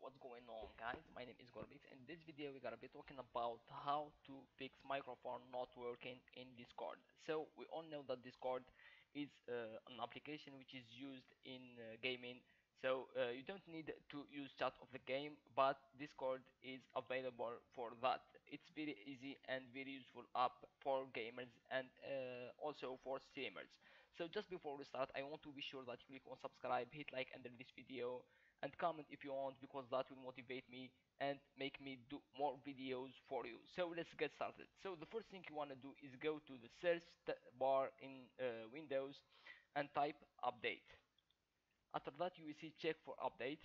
what's going on guys. My name is Gorbix in this video we're gonna be talking about how to fix microphone not working in discord. So we all know that discord is uh, an application which is used in uh, gaming. So uh, you don't need to use chat of the game but discord is available for that. It's very easy and very useful app for gamers and uh, also for streamers. So just before we start i want to be sure that you click on subscribe hit like under this video and comment if you want because that will motivate me and make me do more videos for you. So let's get started. So the first thing you want to do is go to the search bar in uh, windows and type update. After that you will see check for update.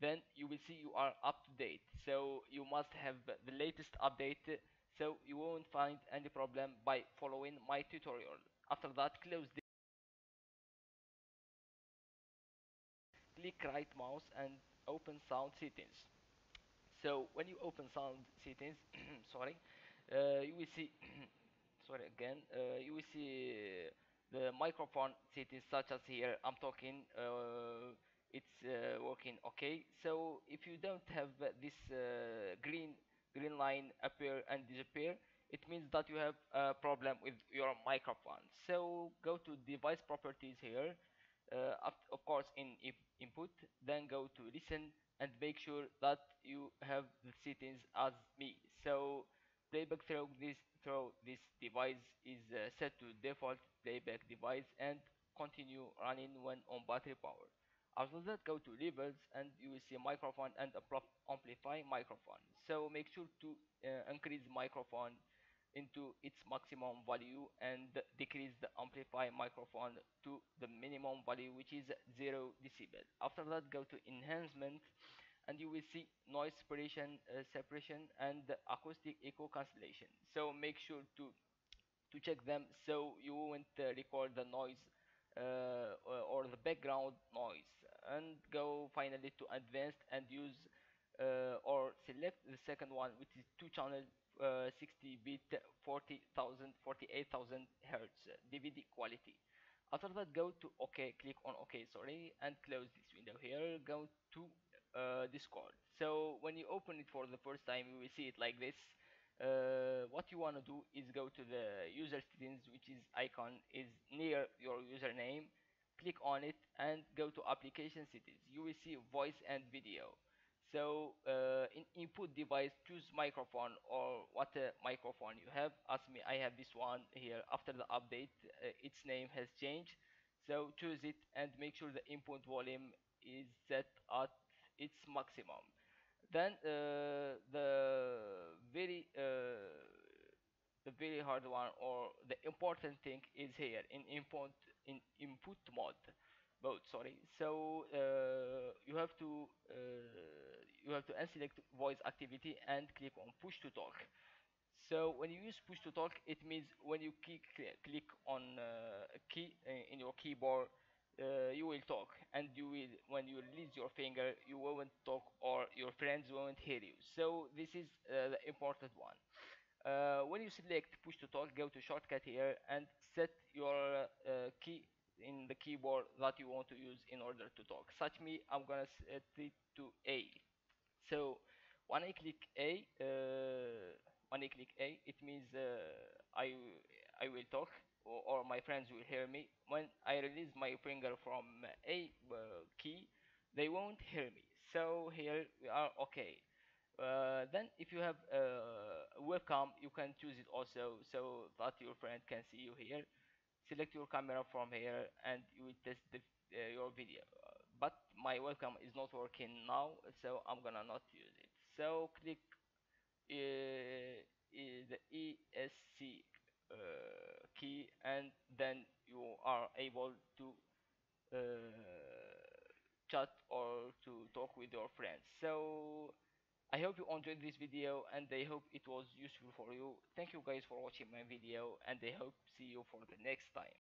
Then you will see you are up to date. So you must have the latest update so you won't find any problem by following my tutorial. After that close click right mouse and open sound settings. So when you open sound settings sorry uh, you will see sorry again uh, you will see the microphone settings such as here. I'm talking uh, it's uh, working okay? So if you don't have uh, this uh, green green line appear and disappear it means that you have a problem with your microphone. So go to device properties here. Uh, course in input then go to listen and make sure that you have the settings as me. So playback through this through this device is uh, set to default playback device and continue running when on battery power. After that go to levels and you will see microphone and amplify microphone. So make sure to uh, increase microphone into its maximum value and decrease the amplify microphone to the minimum value which is 0 decibel. After that go to enhancement and you will see noise separation uh, separation and acoustic echo cancellation. So make sure to to check them so you won't uh, record the noise uh, or the background noise. And go finally to advanced and use select the second one which is two channel uh, 60 bit 40,000 48,000 hertz DVD quality. After that go to ok click on ok sorry and close this window here. Go to uh, discord. So when you open it for the first time you will see it like this. Uh, what you want to do is go to the user settings which is icon is near your username. Click on it and go to application settings. You will see voice and video so uh, in input device choose microphone or what uh, microphone you have. Ask me I have this one here. After the update uh, its name has changed. So choose it and make sure the input volume is set at its maximum. Then uh, the very uh, the very hard one or the important thing is here in input in input mode. Both sorry. So uh, you have to uh, you have to unselect voice activity and click on push to talk. So when you use push to talk it means when you click click on uh, a key uh, in your keyboard uh, you will talk. And you will when you release your finger you won't talk or your friends won't hear you. So this is uh, the important one. Uh, when you select push to talk go to shortcut here and set your uh, key in the keyboard that you want to use in order to talk. Such me i'm gonna set it to a so when i click a uh, when i click a it means uh, i i will talk or, or, my friends will hear me. When i release my finger from a uh, key they won't hear me. So here we are okay. Uh, then if you have uh, webcam you can choose it also so that your friend can see you here. Select your camera from here and you will test the, uh, your video but my webcam is not working now so I'm gonna not use it so click uh, the ESC uh, key and then you are able to uh, chat or to talk with your friends so I hope you enjoyed this video and I hope it was useful for you. Thank you guys for watching my video and I hope see you for the next time.